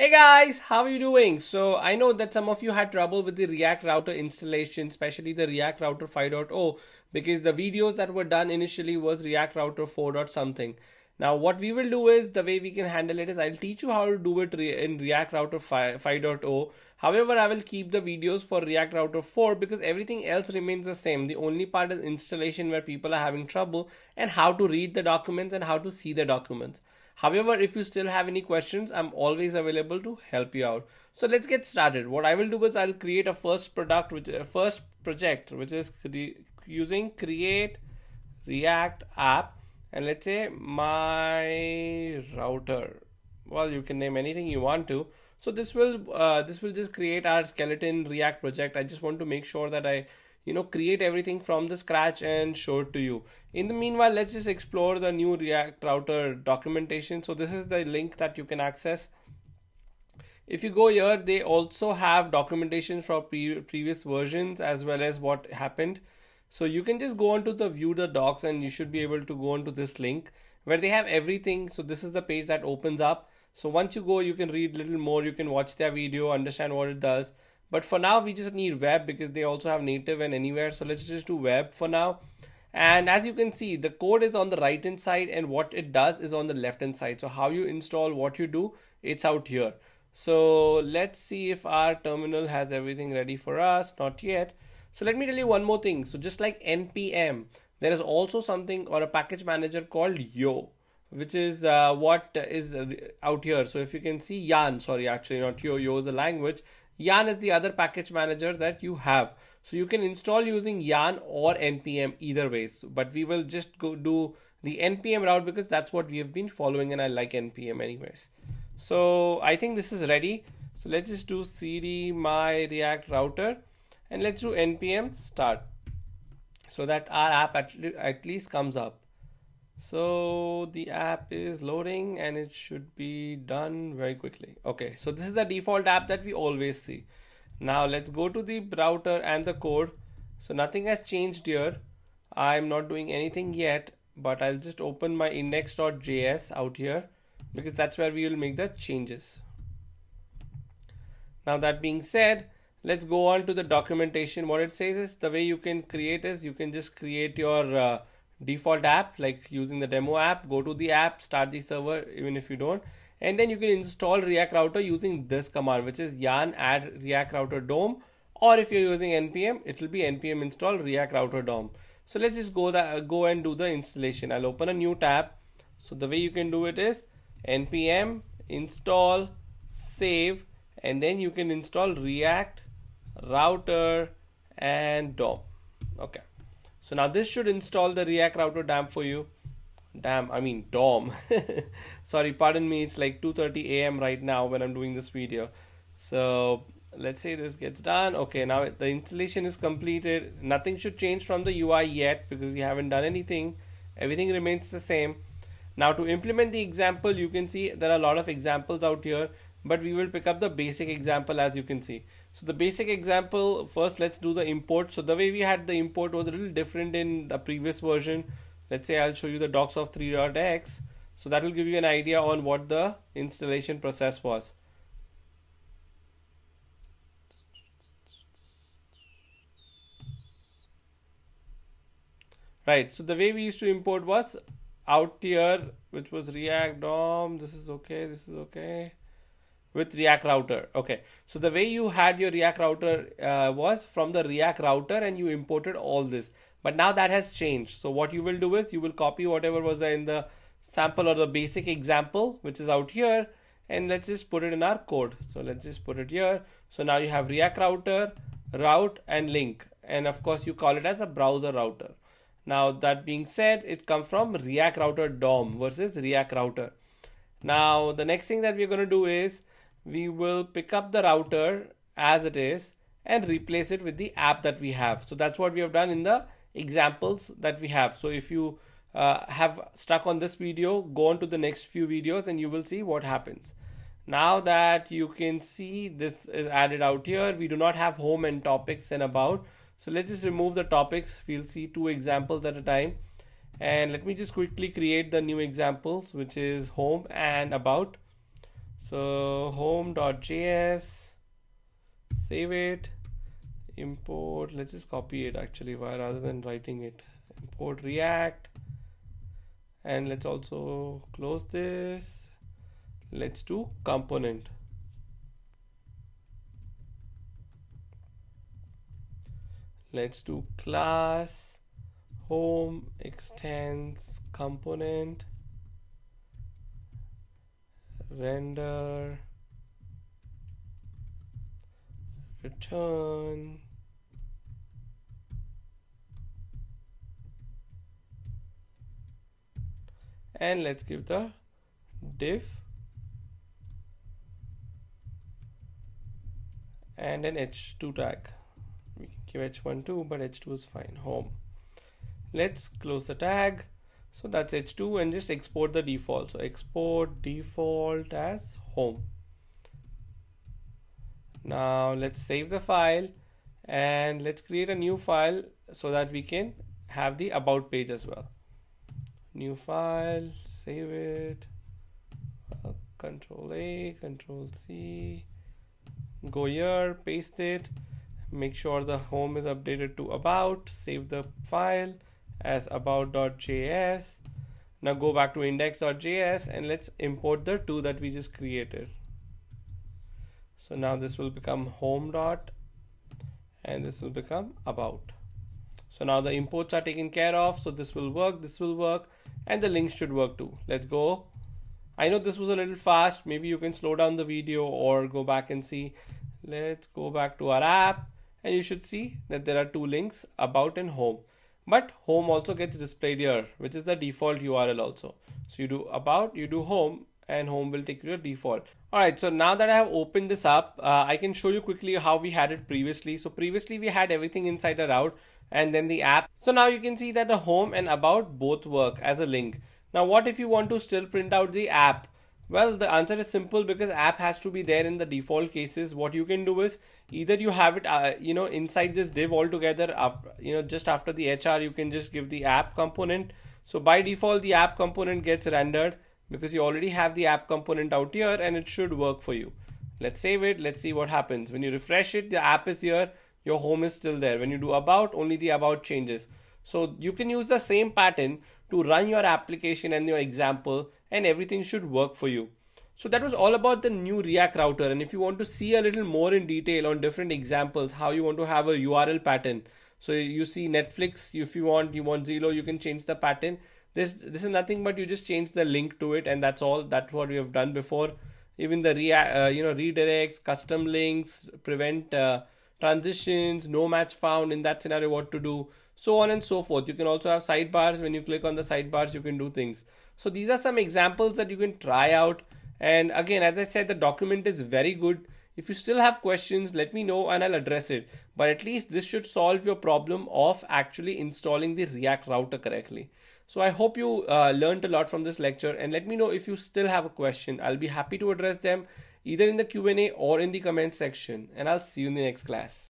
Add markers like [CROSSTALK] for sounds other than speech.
Hey guys, how are you doing? So I know that some of you had trouble with the React Router installation, especially the React Router 5.0 because the videos that were done initially was React Router 4. something. Now what we will do is the way we can handle it is I'll teach you how to do it in React Router 5.0. However, I will keep the videos for React Router 4 because everything else remains the same. The only part is installation where people are having trouble and how to read the documents and how to see the documents. However, if you still have any questions, I'm always available to help you out. So let's get started. What I will do is I'll create a first product, which a first project, which is cre using create React app, and let's say my router. Well, you can name anything you want to. So this will uh, this will just create our skeleton React project. I just want to make sure that I you know create everything from the scratch and show it to you. In the meanwhile let's just explore the new react router documentation. So this is the link that you can access. If you go here they also have documentation for pre previous versions as well as what happened. So you can just go on to the view the docs and you should be able to go on to this link where they have everything. So this is the page that opens up. So once you go you can read a little more. You can watch their video understand what it does but for now, we just need web because they also have native and anywhere. So let's just do web for now. And as you can see, the code is on the right hand side and what it does is on the left hand side. So how you install what you do, it's out here. So let's see if our terminal has everything ready for us. Not yet. So let me tell you one more thing. So just like npm, there is also something or a package manager called yo, which is uh, what is out here. So if you can see yarn, sorry, actually not yo, yo is a language. Yarn is the other package manager that you have. So you can install using yarn or npm either ways. But we will just go do the npm route because that's what we have been following and I like npm anyways. So I think this is ready. So let's just do cd my react router and let's do npm start so that our app at, at least comes up. So the app is loading and it should be done very quickly. Okay, so this is the default app that we always see. Now let's go to the router and the code. So nothing has changed here. I'm not doing anything yet, but I'll just open my index.js out here because that's where we will make the changes. Now that being said, let's go on to the documentation. What it says is the way you can create is you can just create your uh, default app like using the demo app go to the app start the server even if you don't. And then you can install react router using this command which is yarn add react router dom. Or if you're using npm it will be npm install react router dom. So let's just go that uh, go and do the installation. I'll open a new tab. So the way you can do it is npm install save and then you can install react router and dom. Okay so now this should install the React Router DAM for you. Damn, I mean DOM. [LAUGHS] Sorry, pardon me. It's like 2:30 a.m. right now when I'm doing this video. So let's say this gets done. Okay, now the installation is completed. Nothing should change from the UI yet because we haven't done anything. Everything remains the same. Now to implement the example, you can see there are a lot of examples out here, but we will pick up the basic example as you can see. So the basic example, first let's do the import. So the way we had the import was a little different in the previous version. Let's say I'll show you the docs of 3.x. So that will give you an idea on what the installation process was. Right, so the way we used to import was out here, which was React DOM. This is okay, this is okay with React router. Okay, so the way you had your React router uh, was from the React router and you imported all this. But now that has changed. So what you will do is you will copy whatever was in the sample or the basic example, which is out here, and let's just put it in our code. So let's just put it here. So now you have React router, route, and link. And of course, you call it as a browser router. Now that being said, it comes from React router DOM versus React router. Now the next thing that we're going to do is we will pick up the router as it is and replace it with the app that we have. So that's what we have done in the examples that we have. So if you uh, have stuck on this video, go on to the next few videos and you will see what happens. Now that you can see this is added out here, we do not have home and topics and about. So let's just remove the topics. We'll see two examples at a time. And let me just quickly create the new examples, which is home and about. So home.js save it import let's just copy it actually why rather than writing it. Import react and let's also close this. Let's do component. Let's do class home extends component render return. And let's give the div and an h2 tag. We can give h1 too but h2 is fine. Home. Let's close the tag so that's h2 and just export the default. So export default as home. Now let's save the file and let's create a new file so that we can have the about page as well. New file save it. Uh, control A control C. Go here paste it. Make sure the home is updated to about. Save the file as about.js now go back to index.js and let's import the two that we just created. So now this will become home dot and this will become about. So now the imports are taken care of. So this will work this will work and the links should work too. Let's go. I know this was a little fast. Maybe you can slow down the video or go back and see. Let's go back to our app and you should see that there are two links about and home but home also gets displayed here which is the default URL also so you do about you do home and home will take you to default all right so now that I have opened this up uh, I can show you quickly how we had it previously so previously we had everything inside a route and then the app. So now you can see that the home and about both work as a link. Now what if you want to still print out the app? Well, the answer is simple because app has to be there in the default cases. What you can do is either you have it, uh, you know, inside this div altogether, after, you know, just after the HR, you can just give the app component. So by default, the app component gets rendered because you already have the app component out here and it should work for you. Let's save it. Let's see what happens. When you refresh it, the app is here your home is still there. When you do about, only the about changes. So you can use the same pattern to run your application and your example and everything should work for you. So that was all about the new React router. And if you want to see a little more in detail on different examples, how you want to have a URL pattern. So you see Netflix, if you want, you want Zillow, you can change the pattern. This, this is nothing but you just change the link to it and that's all. That's what we have done before. Even the React, uh, you know, redirects, custom links, prevent uh, transitions, no match found in that scenario, what to do, so on and so forth. You can also have sidebars. When you click on the sidebars, you can do things. So these are some examples that you can try out. And again, as I said, the document is very good. If you still have questions, let me know and I'll address it. But at least this should solve your problem of actually installing the React router correctly. So I hope you uh, learned a lot from this lecture and let me know if you still have a question. I'll be happy to address them either in the Q&A or in the comment section and I'll see you in the next class.